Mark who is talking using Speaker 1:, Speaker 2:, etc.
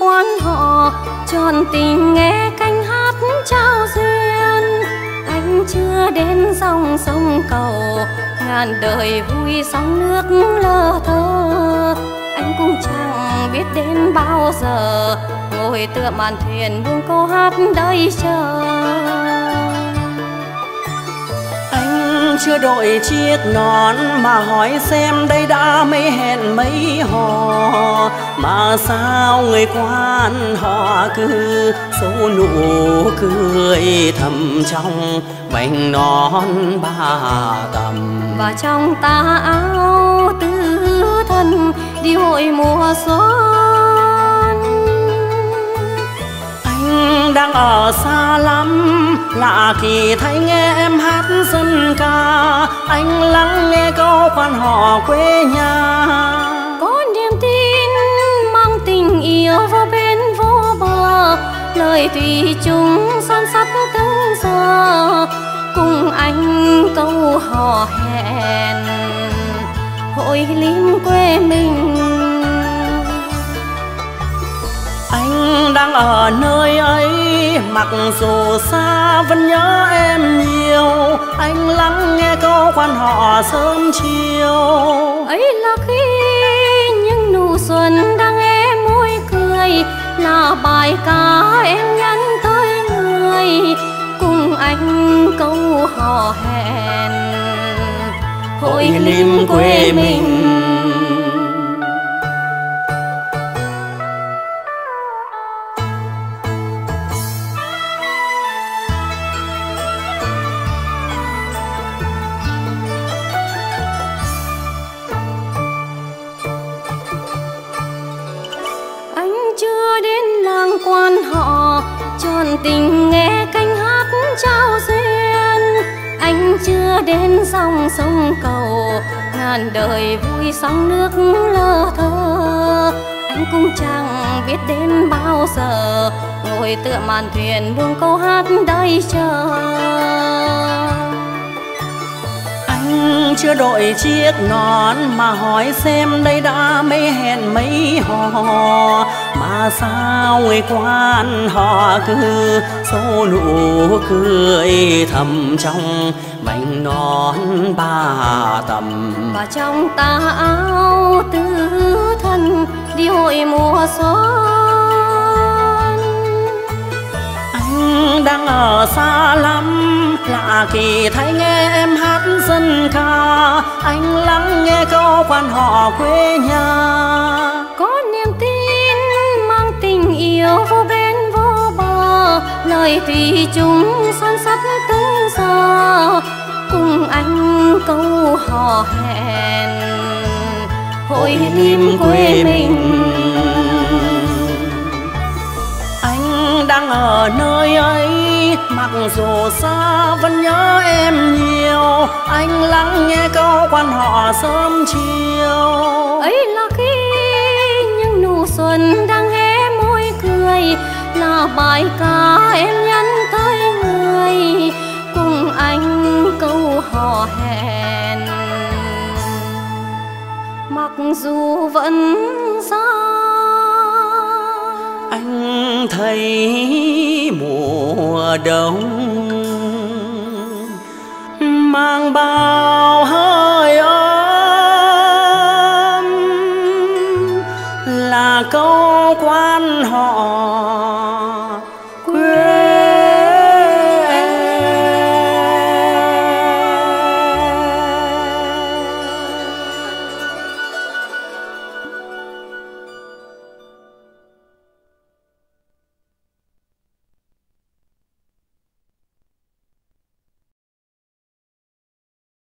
Speaker 1: quan họ tròn tình nghe canh hát trao duyên. Anh chưa đến dòng sông cầu, ngàn đời vui sóng nước lơ thơ. Anh cũng chẳng biết đến bao giờ, ngồi tựa màn thuyền buông câu hát đây chờ.
Speaker 2: Chưa đội chiếc nón mà hỏi xem đây đã mấy hẹn mấy hò mà sao người quan họ cứ số nụ cười thầm trong vành nón ba tầm
Speaker 1: và trong ta áo tứ thân đi hội mùa xuân.
Speaker 2: Anh đang ở xa lắm lạ thì thấy nghe em hát dân ca. Anh lắng nghe câu quan họ quê nhà
Speaker 1: lời thủy chung son sắt từng giờ cùng anh câu hò hẹn hội lim quê mình.
Speaker 2: Anh đang ở nơi ấy mặc dù xa vẫn nhớ em nhiều. Anh lắng nghe câu quan họ sớm chiều.
Speaker 1: Ấy là khi bài ca em nhắn tới người cùng anh câu hò hẹn.
Speaker 2: Hội lim quê mình
Speaker 1: tình nghe canh hát trao duyên. Anh chưa đến dòng sông cầu, ngàn đời vui sóng nước lơ thơ. Anh cũng chẳng biết đến bao giờ, ngồi tựa màn thuyền buông câu hát đây chờ.
Speaker 2: Anh chưa đội chiếc nón mà hỏi xem đây đã mấy hẹn mấy hò sao quan họ cứ số nụ cười thầm trong vành nón ba tầm.
Speaker 1: Và trong tà áo tứ thân đi hội mùa xuân.
Speaker 2: Anh đang ở xa lắm lạ kỳ thấy nghe em hát dân ca. Anh lắng nghe câu quan họ quê nhà
Speaker 1: lời thủy chung son sắt từng giờ cùng anh câu hò hẹn. Hội lim quê mình.
Speaker 2: anh đang ở nơi ấy mặc dù xa vẫn nhớ em nhiều. Anh lắng nghe câu quan họ sớm chiều.
Speaker 1: Ấy là khi những nụ xuân đang hé môi cười là bài ca em nhắn tới người, cùng anh câu hò hẹn mặc dù vẫn xa
Speaker 2: anh thấy mùa đông mang bao hơi ấm, là câu quan họ.